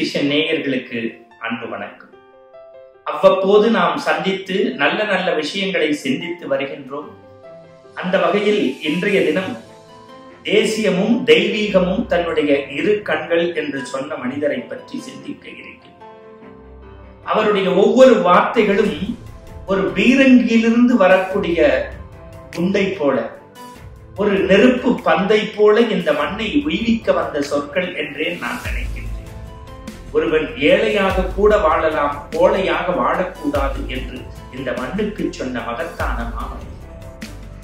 Vision நேயர்களுக்கு அன்பு வணக்கம். அவ்வப்போது நாம் சந்தித்து நல்ல நல்ல விஷயங்களை சிந்தித்து வருகின்றோம். அந்த வகையில் இன்றைய தினம் தேசியமும் தெய்வீகமும் தன்னுடைய இரு கண்கள் என்று சொன்ன மனிதரை பற்றி சிந்திக்க இருக்கிறேன் அவருடைய ஒவ்வொரு வார்த்தைகளும் ஒரு பீரங்கியிலிருந்து வரக்கூடிய குண்டை போல ஒரு நெருப்பு பந்தை போல இந்த மண்ணை உயிரிக்க வந்த சொற்கள் என்றே நான் நினைக்கிறேன். ஒருவன் ஏழையாக கூட வாழலாம் கோழையாக வாழக்கூடாது என்று இந்த மண்ணுக்கு சொன்ன மகத்தான மாமன்.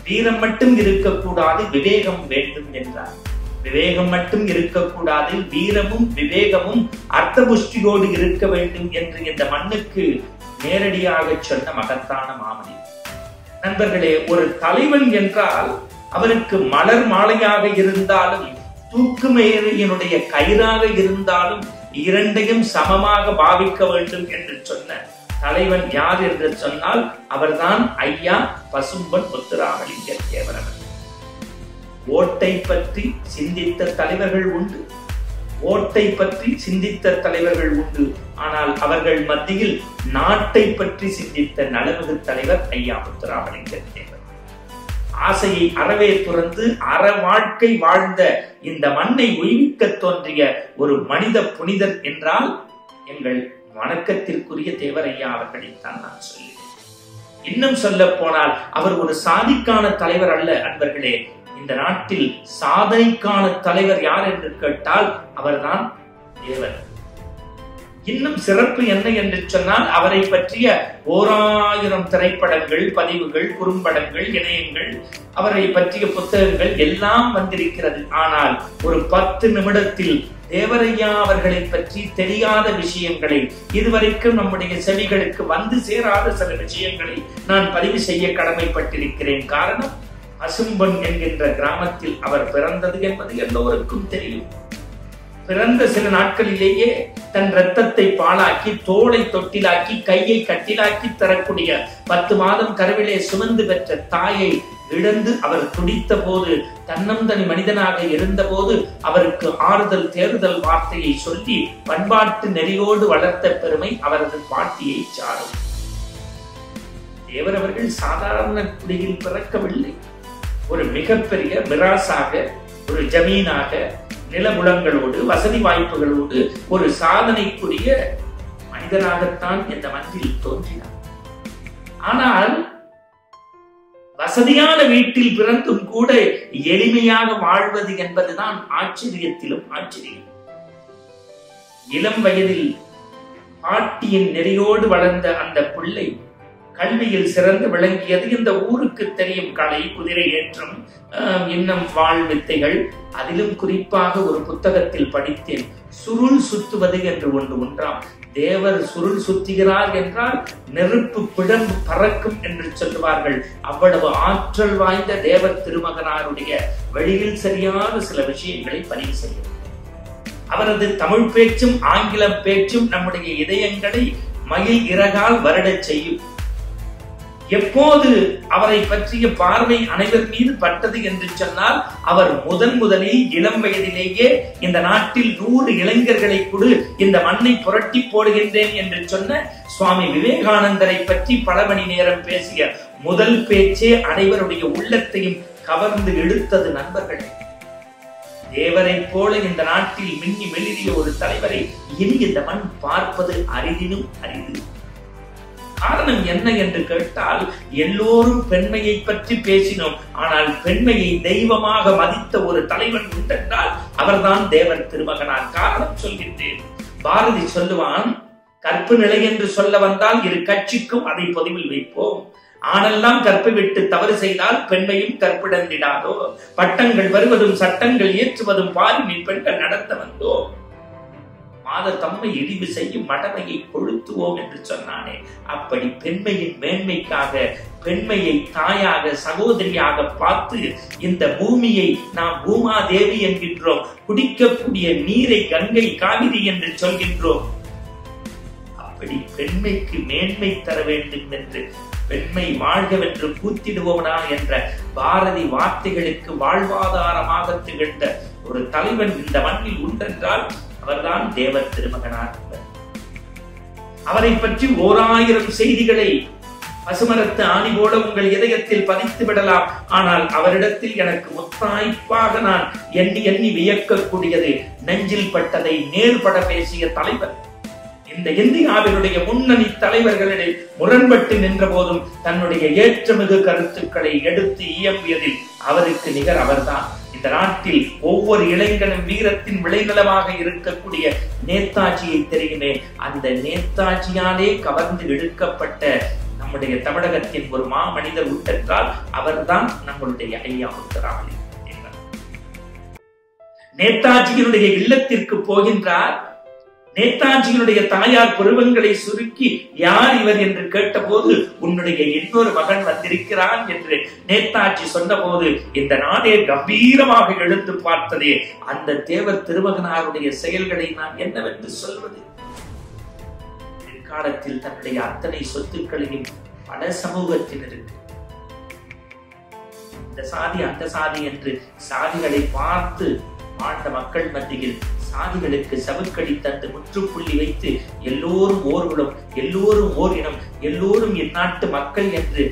வீரம் மட்டும் இருக்கக்கூடாது விவேகம் வேண்டும் என்றார். விவேகம் மட்டும் இருக்கக்கூடாது வீரமும் விவேகமும் அர்த்தபுஷ்டியோடு இருக்க வேண்டும் என்று இந்த மண்ணுக்கு நேரடியாக சொன்ன மகத்தான மாமணி நண்பர்களே ஒரு தலைவன் என்றால் அவருக்கு மலர் மாலையாக இருந்தாலும் தூக்குமேரையினுடைய கயிறாக இருந்தாலும் இரண்டையும் சமமாக பாவிக்க வேண்டும் என்று சொன்ன தலைவன் யார் என்று சொன்னால் அவர்தான் ஐயா பசும்பன் முத்துராமலிங்க தேவரவர் ஓட்டை பற்றி சிந்தித்த தலைவர்கள் உண்டு ஓட்டை பற்றி சிந்தித்த தலைவர்கள் உண்டு. ஆனால் அவர்கள் மத்தியில் நாட்டை பற்றி சிந்தித்த நலமிகு தலைவர் ஐயா முத்துராமலிங்க தேவர். ஆசையை அறவே துறந்து அற வாழ்க்கை வாழ்ந்த இந்த மண்ணை உய்விக்க தோன்றிய ஒரு மனித புனிதர் என்றால் எங்கள் வணக்கத்திற்குரிய தேவரையா அவர்களைத்தான் நான் சொல்லுவேன் இன்னும் சொல்ல போனால் அவர் ஒரு சாதிக்கான தலைவர் அல்ல அன்பர்களே. இந்த நாட்டில் சாதனைக்கான தலைவர் யார் என்று கேட்டால் அவர்தான் தேவர் இன்னும் சிறப்பு என்ன என்று சொன்னால் அவரை பற்றிய ஓராயிரம் திரைப்படங்கள் பதிவுகள் குறும்படங்கள் இணையங்கள் அவரை பற்றிய புத்தகங்கள் எல்லாம் வந்திருக்கிறது. ஆனால் ஒரு பத்து நிமிடத்தில் தேவரையா அவர்களை பற்றி தெரியாத விஷயங்களை இதுவரைக்கும் நம்முடைய செவிகளுக்கு வந்து சேராத சில விஷயங்களை நான் பதிவு செய்ய கடமைப்பட்டிருக்கிறேன். காரணம் அசும்பன் என்கின்ற கிராமத்தில் அவர் பிறந்தது என்பது எல்லோருக்கும் தெரியும். பிறந்த சில நாட்களிலேயே தன் ரத்தத்தை பாழாக்கி தோலை தொட்டிலாக்கி கையை கட்டிலாக்கி தரக்கூடிய பத்து மாதம் கருவிலே சுமந்து பெற்ற தாயை இழந்து அவர் துடித்த போது தன்னந்தனி மனிதனாக இருந்த போது அவருக்கு ஆறுதல் தேறுதல் வார்த்தையை சொல்லி பண்பாட்டு நெறியோடு வளர்த்த பெருமை அவரது பாட்டியை சாரும். தேவரவர்கள் சாதாரண குடியில் பிறக்கவில்லை. ஒரு மிகப்பெரிய மிராசாக ஒரு ஜமீனாக நிலமுலங்களோடு வசதி வாய்ப்புகளோடு ஒரு சாதனைக்குரிய மனிதனாகத்தான் இந்த மண்ணில் தோன்றினார். ஆனால் வசதியான வீட்டில் பிறந்தும் கூட எளிமையாக வாழ்வது என்பதுதான் ஆச்சரியத்திலும் ஆச்சரியம். இளம் வயதில் பாட்டியின் நெறியோடு வளர்ந்த அந்த பிள்ளை கல்வியில் சிறந்து விளங்கியது இந்த ஊருக்கு தெரியும் கலை குதிரை ஏற்றம் இன்னும் வாழ் வித்தைகள். அதிலும் குறிப்பாக ஒரு புத்தகத்தில் படித்தேன் சுருள் சுத்துவது என்று ஒன்று ஒன்றாம். தேவர் சுருள் சுத்துகிறார் என்றால் நெருப்பு பிழம்பு பறக்கும் என்று சொல்லுவார்கள். அவ்வளவு ஆற்றல் வாய்ந்த தேவர் திருமகனாருடைய வழியில் சரியான சில விஷயங்களை பதிவு செய்யும் அவரது தமிழ் பேச்சும் ஆங்கிலம் பேச்சும் நம்முடைய இதயங்களை மயில் இறகால் வருடச் செய்யும். எப்போது அவரை பற்றிய பார்வை அனைவர் மீது பட்டது என்று சொன்னால் அவர் முதன் முதலில் இளம் வயதிலேயே இந்த நாட்டில் நூறு இளைஞர்களை கொடு இந்த மண்ணை புரட்டி போடுகின்றேன் என்று சொன்ன சுவாமி விவேகானந்தரை பற்றி பல மணி நேரம் பேசிய முதல் பேச்சே அனைவருடைய உள்ளத்தையும் கவர்ந்து இழுத்தது நண்பர்களே. தேவரை போல இந்த நாட்டில் மின்னி மெழுகிய ஒரு தலைவரை இனி இந்த மண் பார்ப்பது அரிதினும் அரிது. காரணம் என்ன என்று கேட்டால் எல்லோரும் பெண்மையை பற்றி பேசினோம். ஆனால் பெண்மையை தெய்வமாக மதித்த ஒரு தலைவன் உண்டென்றால் அவர்தான் தேவன் திருமகனார் காரணம் சொல்கின்றேன். பாரதி சொல்லுவான் கற்பு நிலை என்று சொல்ல வந்தால் இரு கட்சிக்கும் அதை பொதுவில் வைப்போம். ஆனெல்லாம் கற்பை விட்டு தவறு செய்தால் பெண்மையும் கற்பிடந்திடாதோ பட்டங்கள் வருவதும் சட்டங்கள் ஏற்றுவதும் பாரினின் பெண்கள் நடத்த வந்தோம். மாத தம்மை இழிவு செய்யும் மடமையை கொளுத்துவோம் என்று சொன்னானே. அப்படி பெண்மையின் மேன்மைக்காக பெண்மையை தாயாக சகோதரியாக பார்த்து இந்த பூமியை நாம் பூமாதேவி என்கின்றோம். குடிக்கக்கூடிய நீரை கங்கை காவிரி என்று சொல்கின்றோம். அப்படி பெண்மைக்கு மேன்மை தர வேண்டும் என்று பெண்மை வாழ்கவென்று கூத்திடுவோனா என்ற பாரதி வார்த்தைகளுக்கு வாழ்வாதாரமாக திகழ்ந்த ஒரு தலைவன் இந்த மண்ணில் உண்டென்றால் அவர்தான் தேவர் திருமகனார் அவரை பற்றி ஓராயிரம் செய்திகளை பசுமரத்து ஆணி போல உங்கள் இதயத்தில் பதித்து விடலாம். ஆனால் அவரிடத்தில் எனக்கு முத்தாய்ப்பாக நான் எண்ணி எண்ணி வியக்கக்கூடியது நெஞ்சில் பட்டதை நேர்பட பேசிய தலைவர். இந்த இந்தியாவினுடைய முன்னணி தலைவர்களிடையே முரண்பட்டு நின்ற போதும் தன்னுடைய ஏற்றமிகு கருத்துக்களை எடுத்து இயம்பியதில் அவருக்கு நிகர் அவர்தான். இந்த நாட்டில் ஒவ்வொரு இளைஞனும் வீரத்தின் விளைநிலமாக இருக்கக்கூடிய நேதாஜியை தெரியுமே? அந்த நேதாஜியாலே கவர்ந்து இழுக்கப்பட்ட நம்முடைய தமிழகத்தின் ஒரு மாமனிதர் உட்டென்றால் அவர்தான் நம்மளுடைய ஐயா முத்துராமலிங்கம் நேதாஜியினுடைய இல்லத்திற்கு போகின்றார். நேதாஜியினுடைய தாயார் பருவங்களை சுருக்கி யார் இவர் என்று கேட்டபோது உன்னுடைய இன்னொரு மகன் வந்திருக்கிறான் என்று நேதாஜி சொன்னபோது இந்த நாடே கம்பீரமாக எழுந்து பார்த்ததே அந்த தேவர் திருமகனாருடைய செயல்களை நான் என்னவென்று சொல்வது? பிற்காலத்தில் தன்னுடைய அத்தனை சொத்துக்களையும் பல சமூகத்தினருக்கு இந்த சாதி அந்த சாதி என்று சாதிகளை பார்த்து வாழ்ந்த மக்கள் மத்தியில் சாதிகளுக்கு சவுக்கடி தந்து முற்றுப்புள்ளி வைத்து எல்லோரும் ஓர்குலம் எல்லோரும் ஓர் இனம் எல்லோரும் இந்நாட்டு மக்கள் என்று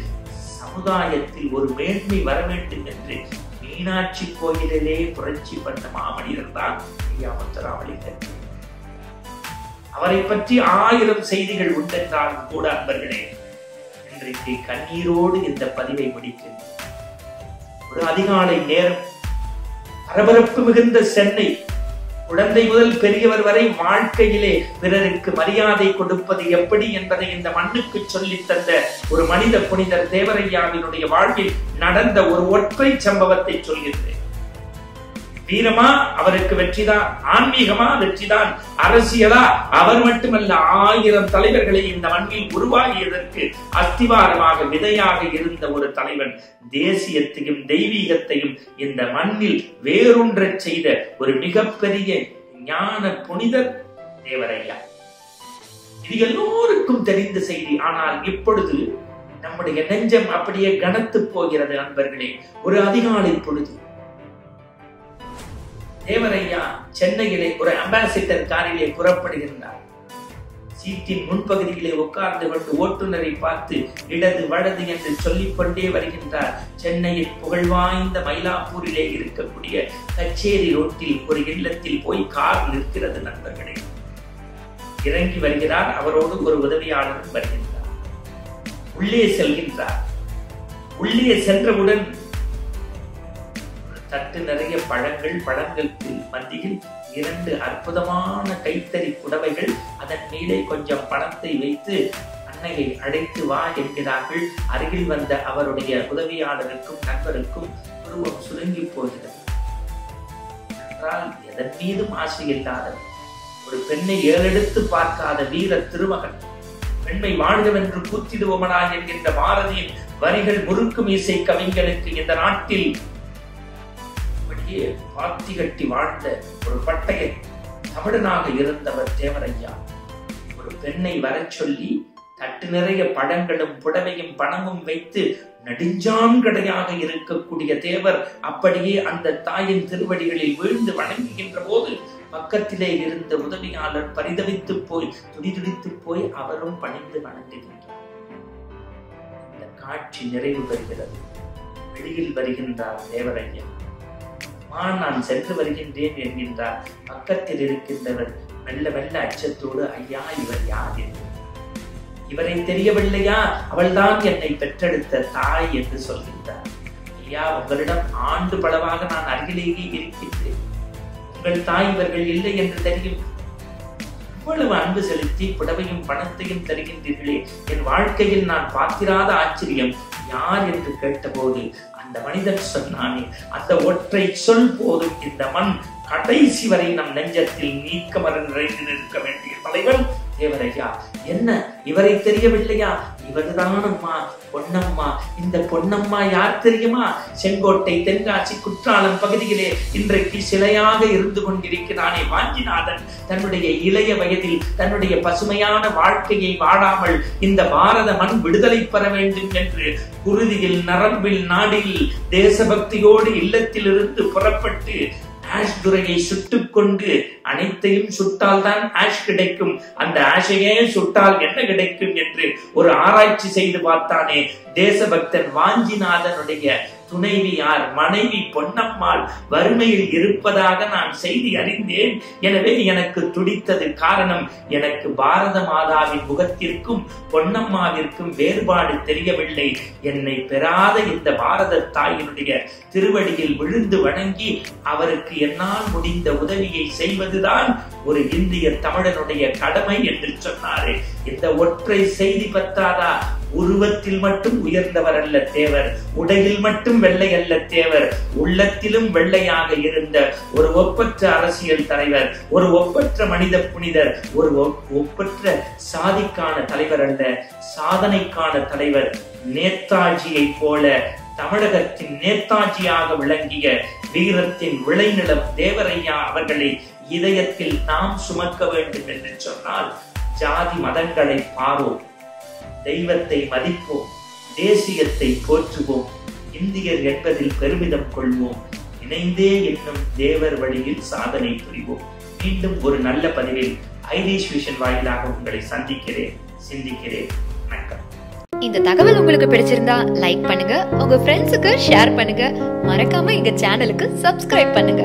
சமுதாயத்தில் ஒரு மேன்மை வர வேண்டும் என்று மீனாட்சி கோயிலிலே புரட்சி பண்ண மாமனிதர் தான் ஐயா முத்துராமலிங்கர் அவரை பற்றி ஆயிரம் செய்திகள் உண்டென்றாலும் கூட அன்பர்களே இன்றைக்கு கண்ணீரோடு இந்த பதிவை முடிக்கின்றேன் ஒரு அதிகாலை நேரம் பரபரப்பு மிகுந்த சென்னை குழந்தை முதல் பெரியவர் வரை வாழ்க்கையிலே பிறருக்கு மரியாதை கொடுப்பது எப்படி என்பதை இந்த மண்ணுக்கு சொல்லித் தந்த ஒரு மனித புனிதர் தேவரையாவினுடைய வாழ்வில் நடந்த ஒரு ஒற்றை சம்பவத்தை சொல்கிறேன் வீரமா? அவருக்கு வெற்றிதான். ஆன்மீகமா? வெற்றிதான். அரசியலா? அவர் மட்டுமல்ல ஆயிரம் தலைவர்களை இந்த மண்ணில் உருவாகியதற்கு அஸ்திவாரமாக விதையாக இருந்த ஒரு தலைவன் தேசியத்தையும் தெய்வீகத்தையும் இந்த மண்ணில் வேரூன்றச் செய்த ஒரு மிகப்பெரிய ஞான புனிதர் தேவரையா இது எல்லோருக்கும் தெரிந்த செய்தி. ஆனால் இப்பொழுது நம்முடைய நெஞ்சம் அப்படியே கனத்து போகிறது நண்பர்களே ஒரு அதிகாலை பொழுது தேவரையா சென்னையிலே ஒரு அம்பாசிடர் காரிலே புறப்படுகின்றார் சீட்டின் முன்பகுதியிலே உட்கார்ந்து கொண்டு ஓட்டுநரை பார்த்து இடது வலது என்று சொல்லிக் கொண்டே வருகின்றார் சென்னையில் புகழ்வாய்ந்த மயிலாப்பூரிலே இருக்கக்கூடிய கச்சேரி ரோட்டில் ஒரு இல்லத்தில் போய் கார் நிற்கிறது நண்பர்களே. இறங்கி வருகிறார் அவரோடு ஒரு உதவியாளரும் வருகின்றார். உள்ளே செல்கின்றார். உள்ளே சென்றவுடன் தட்டு நிறைய பழங்கள் பழங்களுக்கு மத்தியில் இரண்டு அற்புதமான கைத்தறி புடவைகள். அதன் மீதே கொஞ்சம் பணத்தை வைத்து அன்னையை அழைத்து வா என்கிறார்கள். அருகில் வந்த அவருடைய உதவியாளருக்கும் நண்பருக்கும் உருவம் சுருங்கி போகிறது. என்றால் எதன் மீதும் ஆசை ஒரு பெண்ணை ஏறெடுத்து பார்க்காத வீர திருமகன். பெண்மை வாழ்கவென்று கூத்திடுவோமனா என்கின்ற பாரதியின் வரிகள் முறுக்கு மீசை கவிஞனுக்கு இந்த நாட்டில் அப்படியே பாத்தி கட்டி வாழ்ந்த ஒரு பட்டய தமிழனாக இருந்தவர் தேவரையா. ஒரு பெண்ணை வரச் சொல்லி தட்டு நிறைய பழங்களும் புடவையும் பணமும் வைத்து நெடுஞ்சான்கடையாக இருக்கக்கூடிய தேவர் அப்படியே அந்த தாயின் திருவடிகளில் வீழ்ந்து வணங்குகின்ற போது பக்கத்திலே இருந்த உதவியாளர் பரிதவித்து போய் துடிதுடித்து போய் அவரும் பணிந்து வணங்குகின்றார். இந்த காட்சி நிறைவு பெறுகிறது. வெளியில் வருகின்றார் தேவரையா. அம்மா நான் சென்று வருகின்றேன் என்கின்றார். பக்கத்தில் இருக்கின்றவர் மெல்ல மெல்ல அச்சத்தோடு ஐயா இவர் யார்? என்று இவரை தெரியவில்லையா? அவள்தான் என்னை பெற்றெடுத்த தாய் என்று சொல்கின்றார். ஐயா உங்களிடம் ஆண்டு பலவாக நான் அருகிலேயே இருக்கின்றேன். உங்கள் தாய் இவர்கள் இல்லை என்று தெரியும். இவ்வளவு அன்பு செலுத்தி புடவையும் பணத்தையும் தருகின்றீர்களே. என் வாழ்க்கையில் நான் பார்த்திராத ஆச்சரியம் யார் என்று கேட்டபோது அந்த மனிதன் சொன்னானே அந்த ஒற்றை சொல் போதும் இந்த மண் கடைசி வரை நம் நெஞ்சத்தில் நீக்கமர நிறைந்து நிற்க வேண்டிய தலைவன் தேவரையா என்ன இவரை தெரியவில்லையா? இவர்தான் அம்மா பொன்னம்மா. இந்த பொன்னம்மா யார் தெரியுமா? செங்கோட்டை தென்காசி குற்றாலம் பகுதியிலே இன்றைக்கு சிலையாக இருந்து கொண்டிருக்கிறானே வாஞ்சிநாதன். தன்னுடைய இளைய வயதில் தன்னுடைய பசுமையான வாழ்க்கையை வாழாமல் இந்த பாரத மண் விடுதலை பெற வேண்டும் என்று குருதியில் நரம்பில் நாடில் தேசபக்தியோடு இல்லத்திலிருந்து புறப்பட்டு ஆஷ் துரையை சுட்டுக் கொண்டு அனைத்தையும் சுட்டால் தான் ஆஷ் கிடைக்கும். அந்த ஆஷையே சுட்டால் என்ன கிடைக்கும் என்று ஒரு ஆராய்ச்சி செய்து பார்த்தானே. தேசபக்தன் வாஞ்சிநாதனுடைய துணைவி யார் மனைவி பொன்னம்மாள் வறுமையில் இருப்பதாக நான் செய்தி அறிந்தேன். எனவே எனக்கு துடித்தது காரணம் எனக்கு பாரத மாதாவின் முகத்திற்கும் பொன்னம்மாவிற்கும் வேறுபாடு தெரியவில்லை. என்னை பெறாத இந்த பாரத தாயினுடைய திருவடியில் விழுந்து வணங்கி அவருக்கு என்னால் முடிந்த உதவியை செய்வதுதான் ஒரு இந்திய தமிழனுடைய கடமை என்று சொன்னாரு. இந்த ஒற்றை செய்தி பத்தாதா? உருவத்தில் மட்டும் உயர்ந்தவர் அல்ல தேவர் உடையில் மட்டும் வெள்ளை அல்ல தேவர் உள்ளத்திலும் வெள்ளையாக இருந்த ஒரு ஒப்பற்ற அரசியல் தலைவர் ஒரு ஒப்பற்ற மனித புனிதர் ஒரு ஒப்பற்ற சாதிக்கான தலைவர் அல்ல சாதனைக்கான தலைவர் நேதாஜியை போல தமிழகத்தின் நேதாஜியாக விளங்கிய வீரத்தின் விளைநிலம் தேவரையா அவர்களை இதயத்தில் நாம் சுமக்க வேண்டும் என்று சொன்னால் ஜாதி மதங்களை பாரோம். தெய்வத்தை மதிப்போம் தேசியத்தை போற்றுவோம் இந்தியர் என்பதில் பெருமிதம் கொள்வோம் இணைந்தே என்னும் தேவர் வழியில் சாதனை புரிவோம். மீண்டும் ஒரு நல்ல பதிவில் ஐரிஷ் விஷன் வாயிலாக உங்களை சந்திக்கிறேன் சிந்திக்கிறேன். வணக்கம். இந்த தகவல் உங்களுக்கு பிடிச்சிருந்தா லைக் பண்ணுங்க உங்க ஃப்ரெண்ட்ஸுக்கு ஷேர் பண்ணுங்க. மறக்காம எங்க சேனலுக்கு சப்ஸ்கிரைப் பண்ணுங்க.